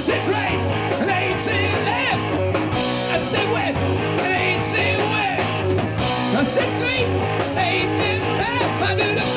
Six right, and I said left. I wet, and wet. I left. I do the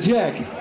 Jack.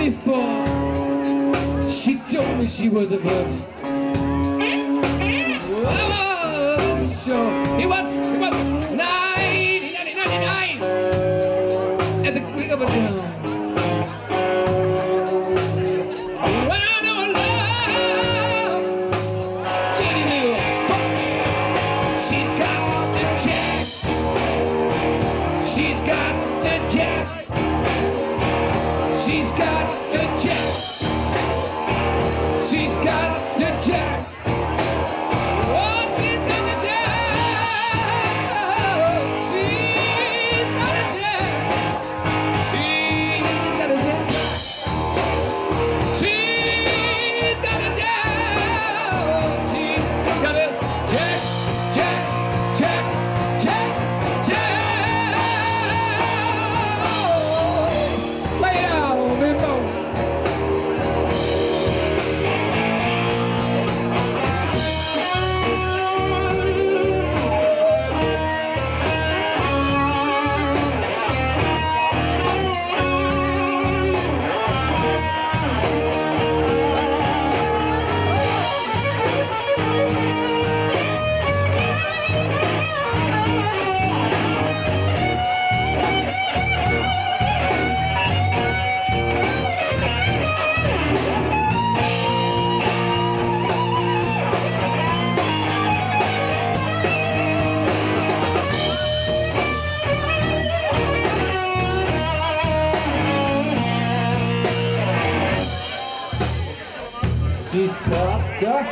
before. She told me she was a virgin. I was sure. It was, he was 1999 at the click of a dime. She's got the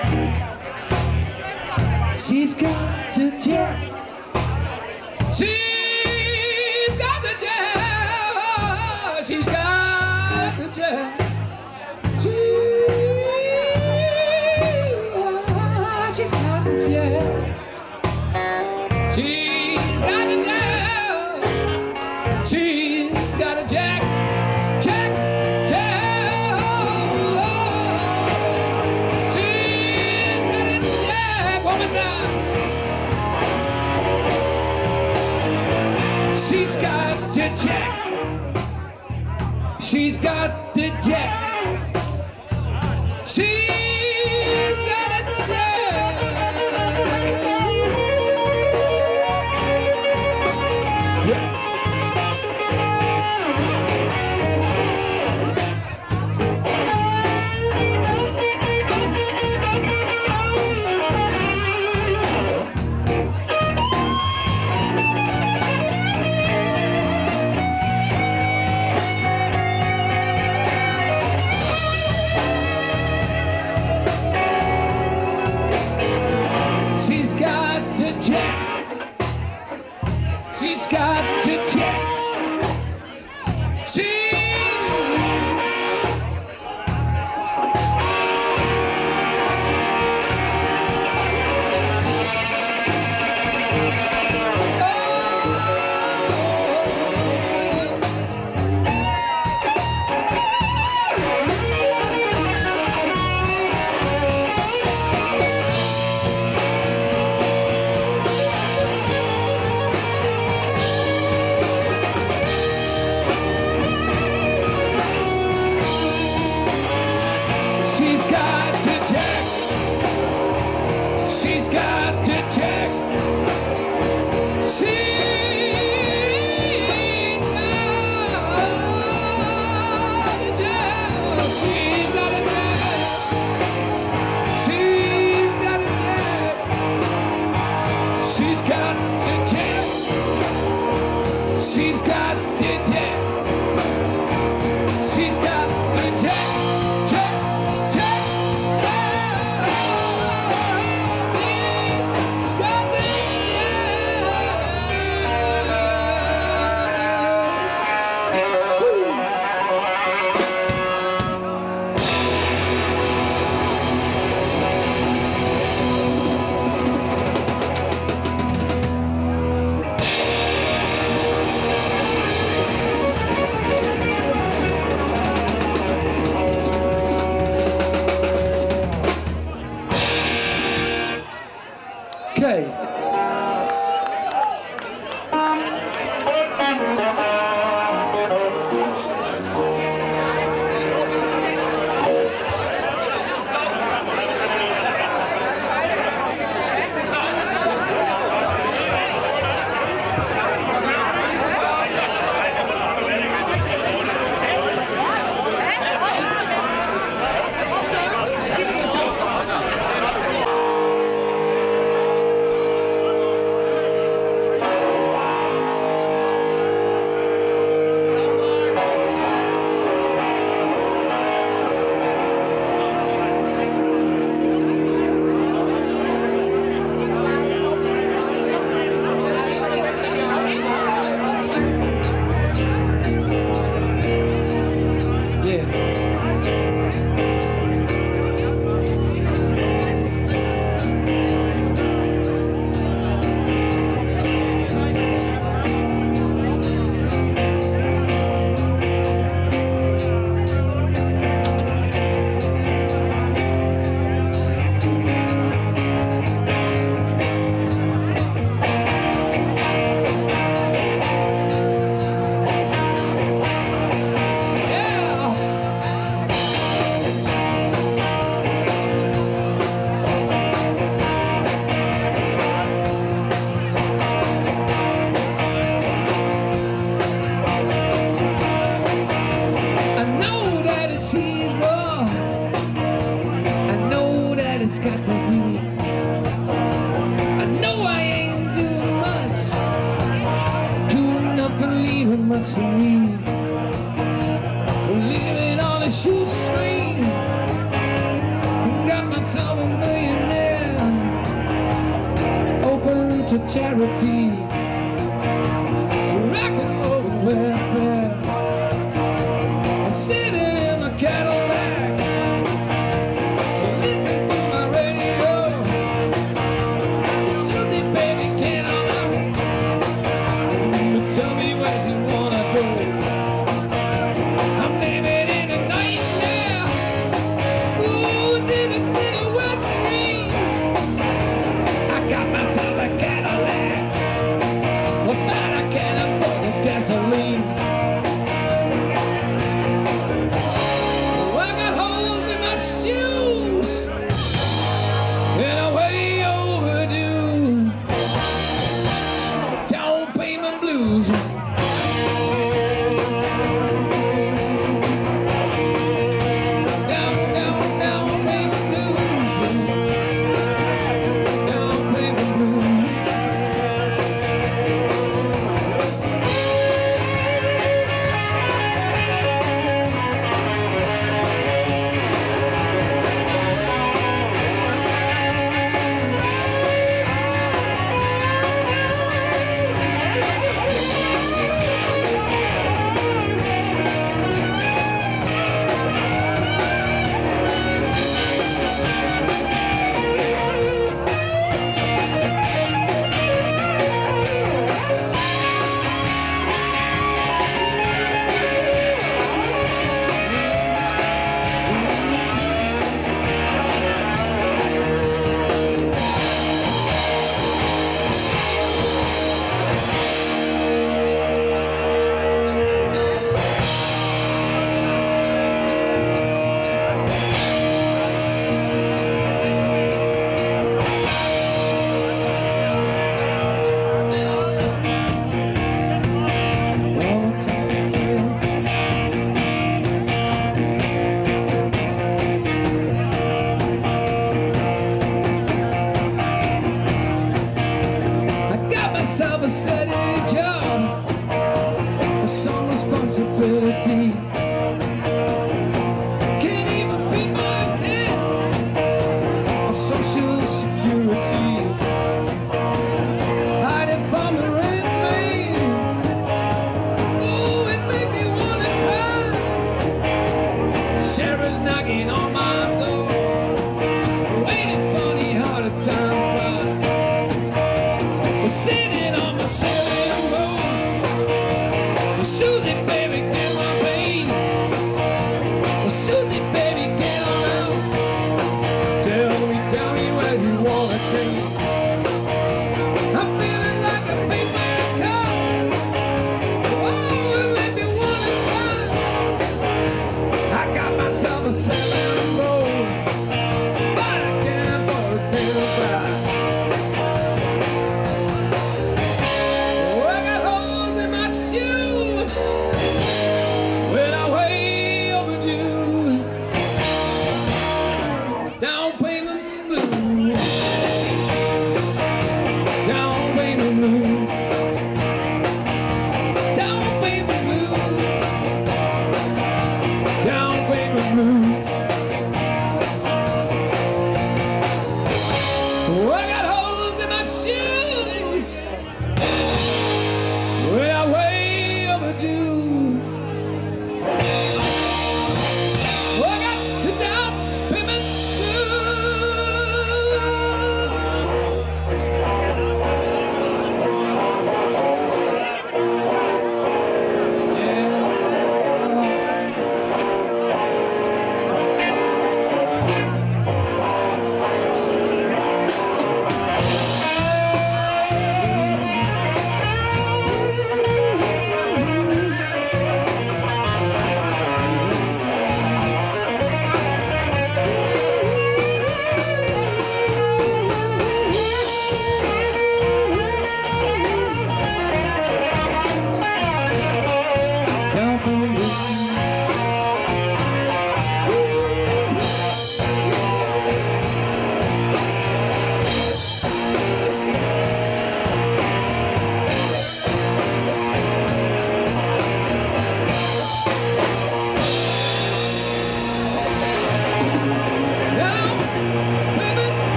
She's got the job She's got the jack.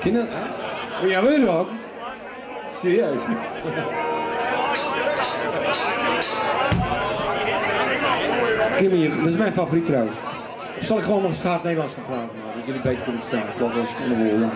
Kinder, hè? Oh, ja, wil doen er ook? Serieus. Kimmy, dat is mijn favoriet trouwens. Zal ik gewoon nog schaap Nederlands gaan praten, dat jullie beter kunnen verstaan. Ik geloof wel eens onder woorden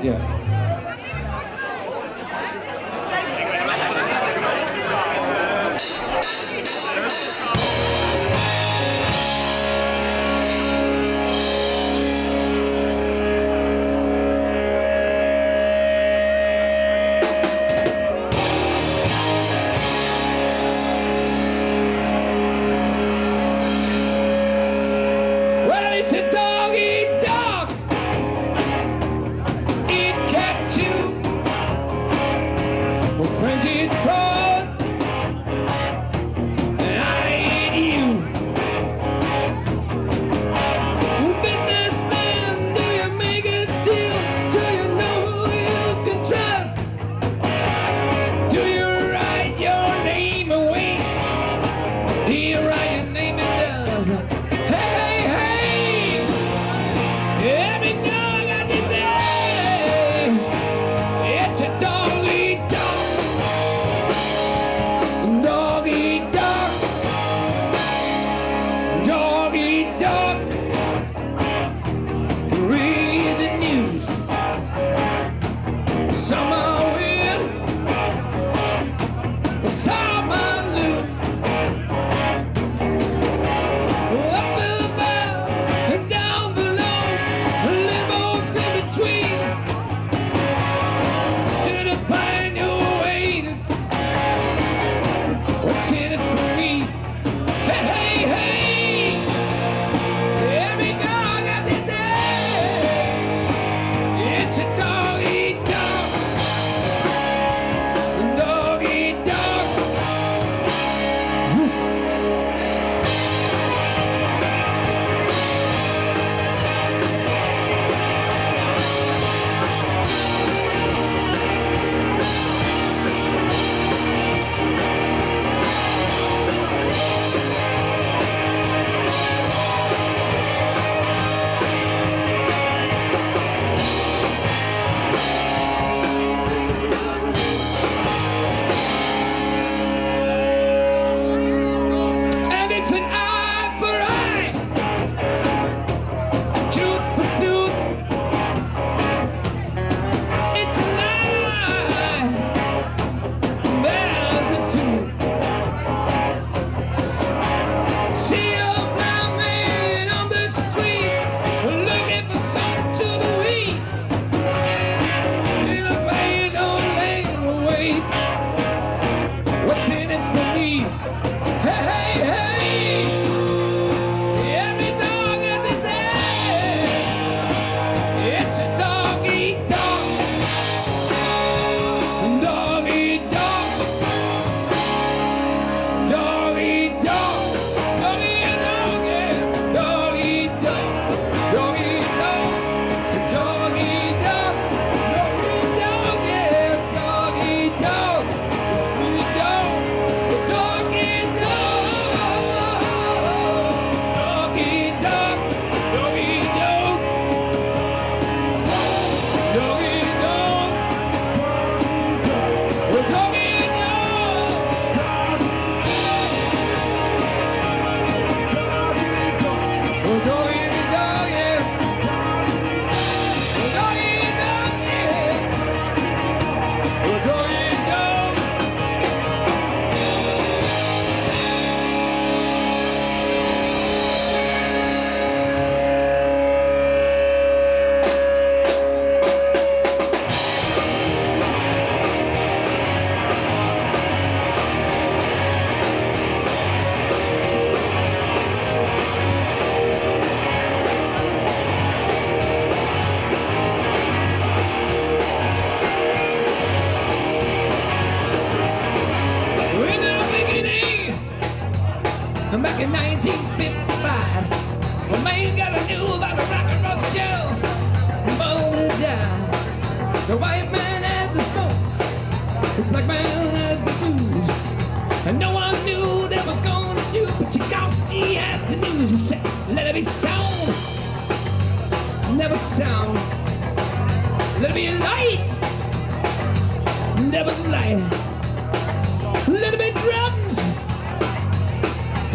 Dog, summer.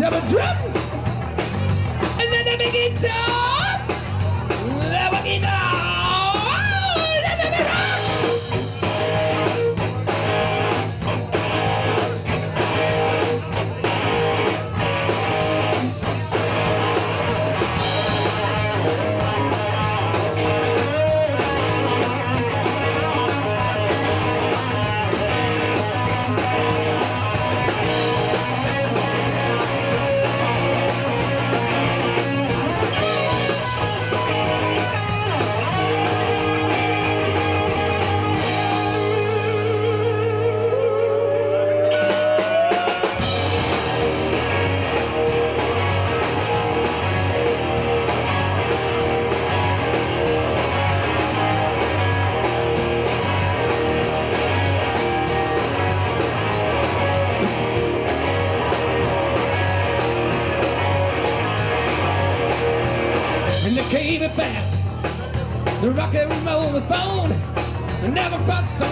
double drums, and then big guitar.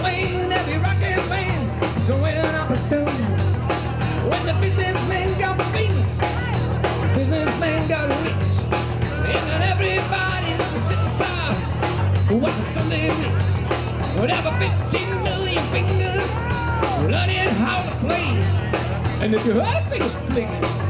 swing, there be rock and swing, up a stone. When the businessman got beans, businessman got rich, and then everybody was a sitting star. What's a Sunday mix? Whatever, 15 million fingers, learning how to play. And if you heard fingers playing,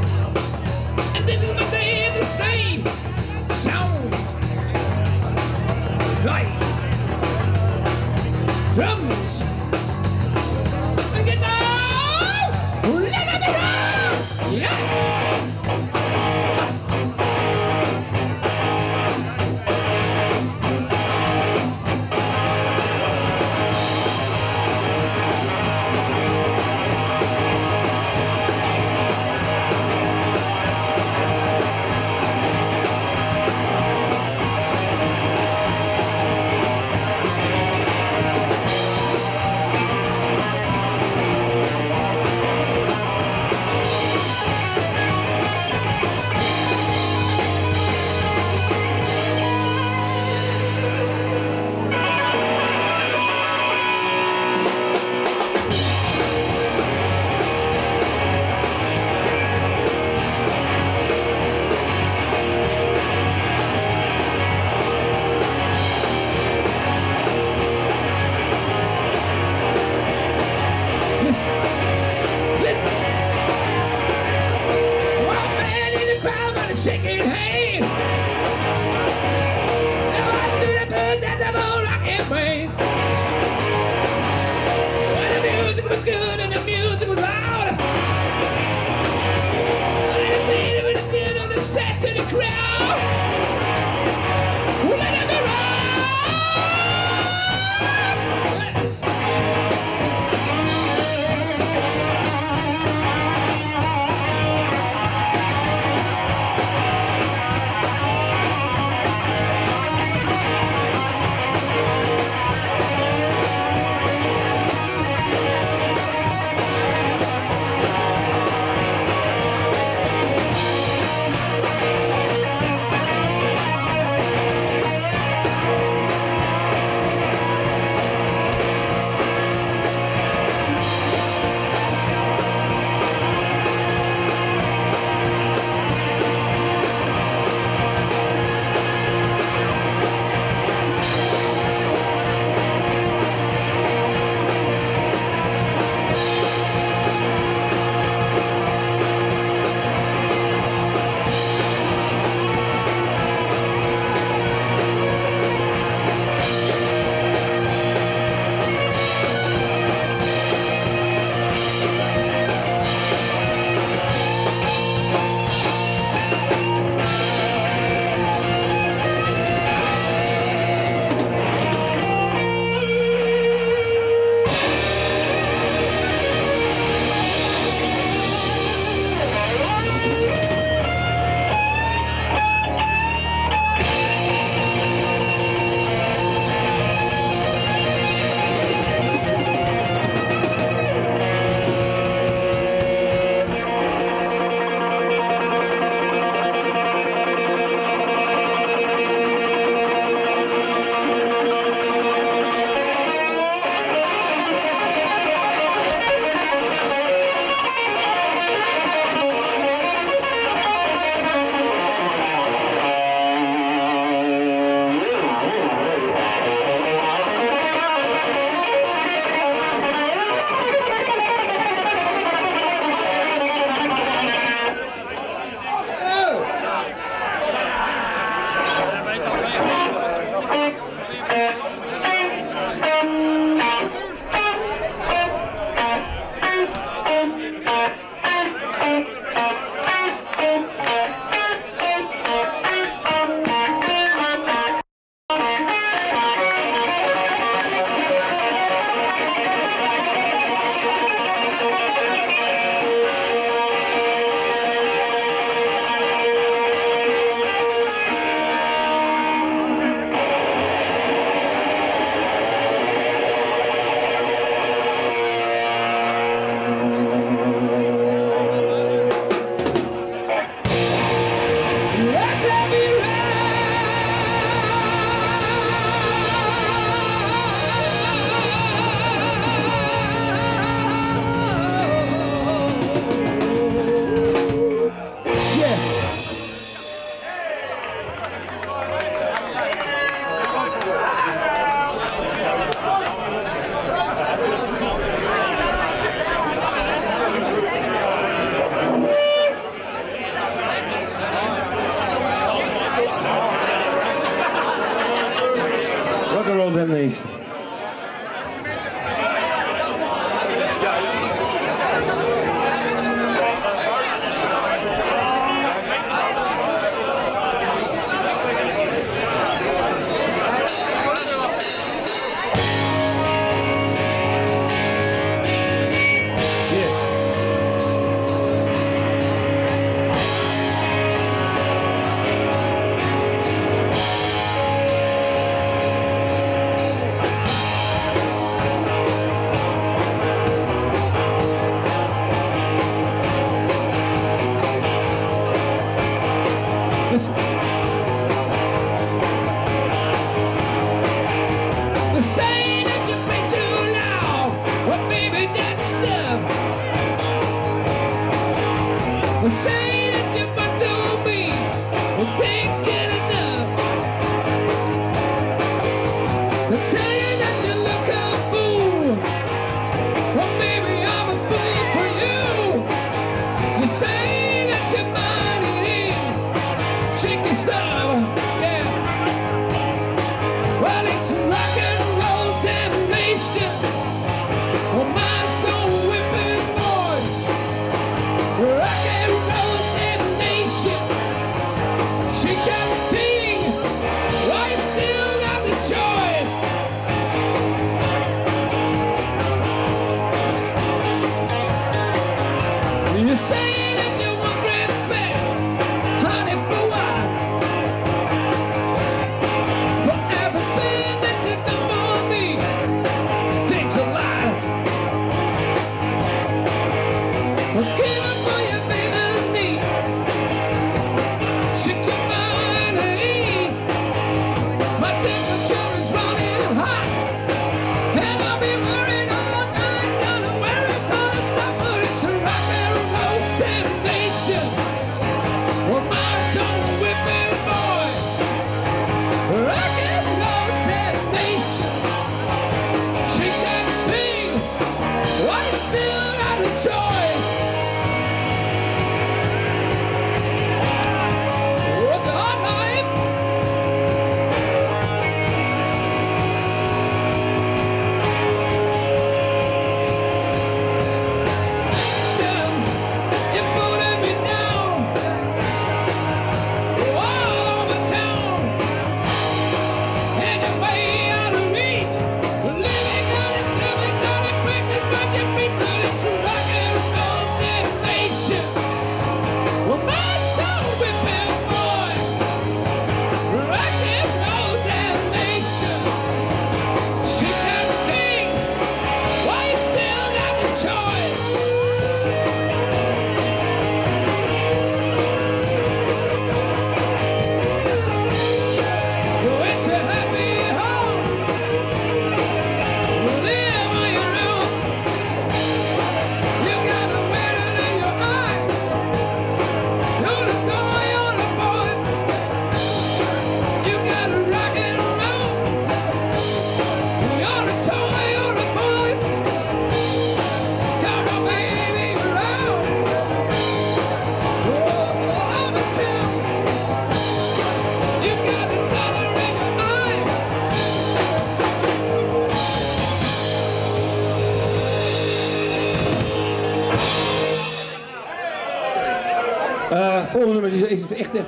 the time.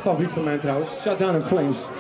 favoriet van mij trouwens. Shut Down in Flames.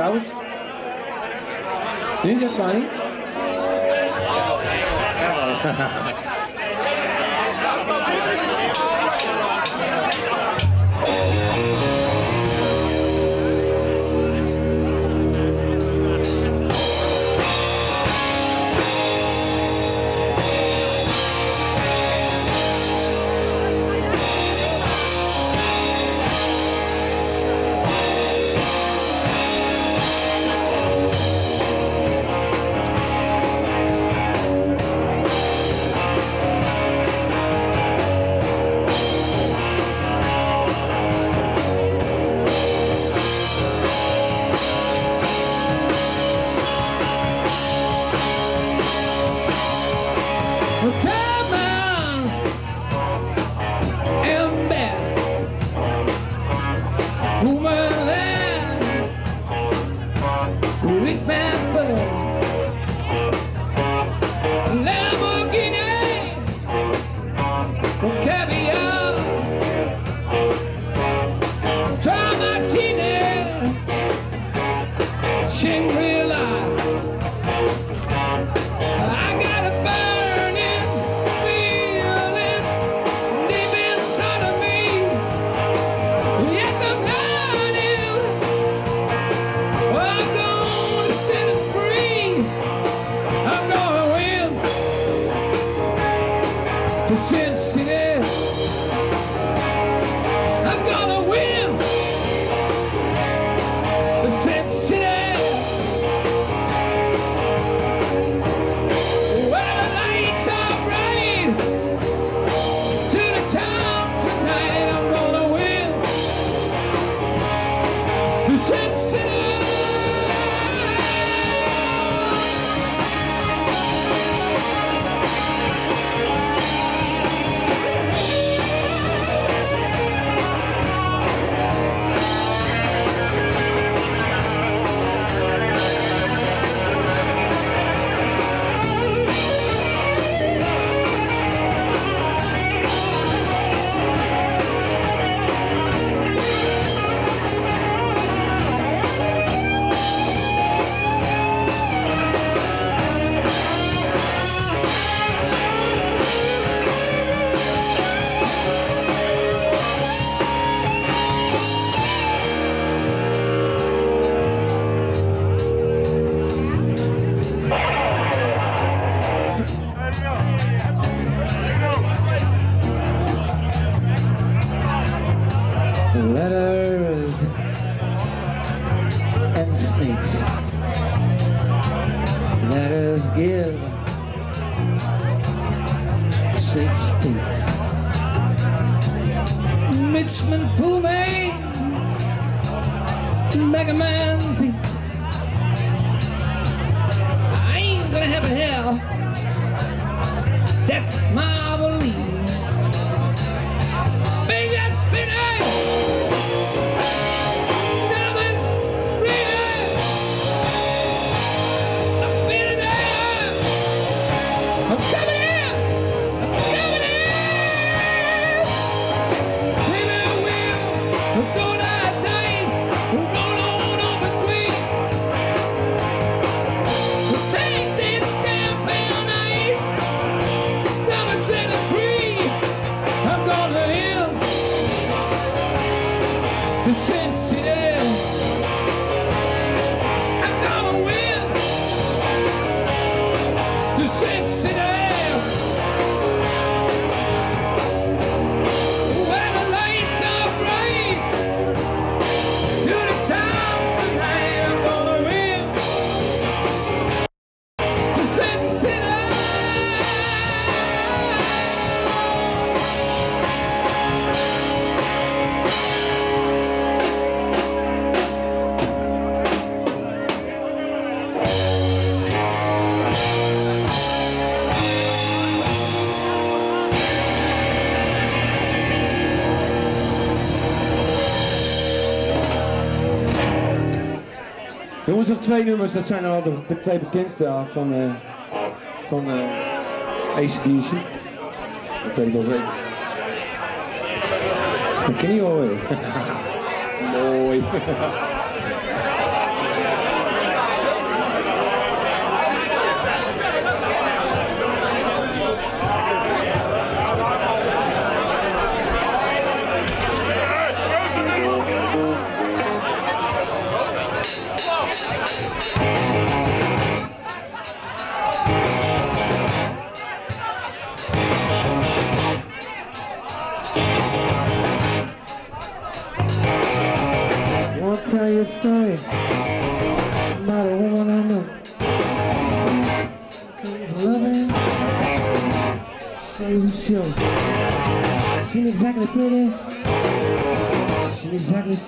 Trouwens? Echt waar niet? Insensitive. twee nummers, dat zijn al de, twee bekendste van, uh, van eh, uh, ACDC. Dat weet ik wel zeker. Dat. Mooi.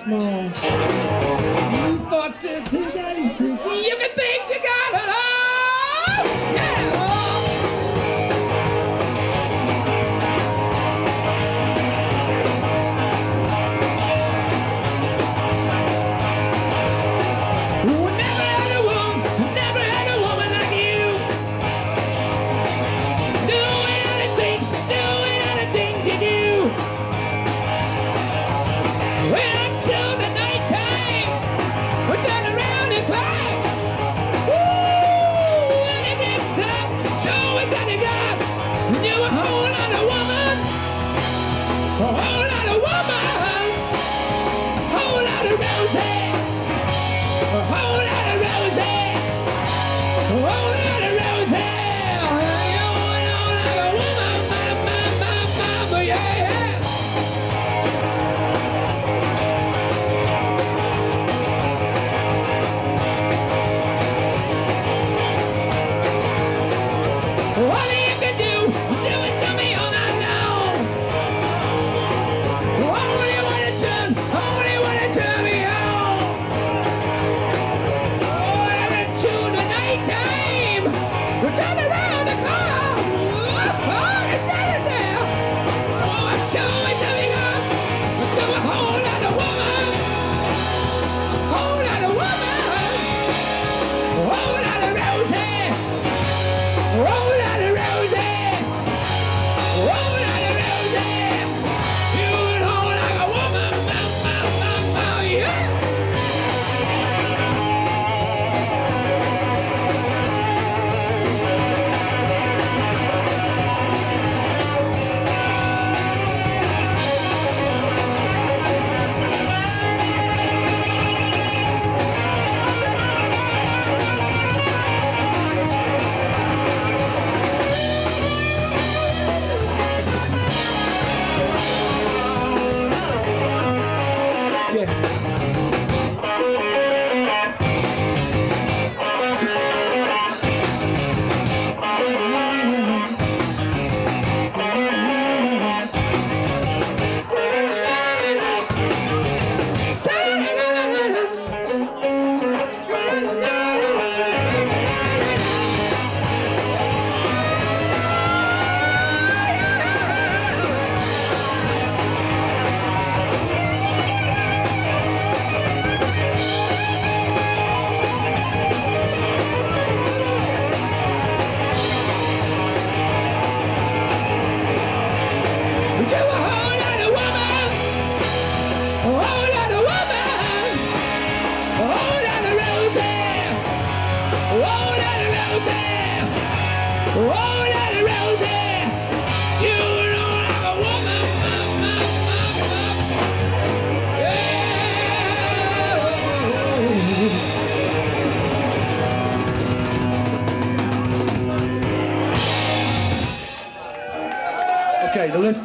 small. You fucked it to 96.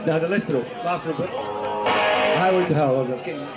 Oké, de list, nou, de list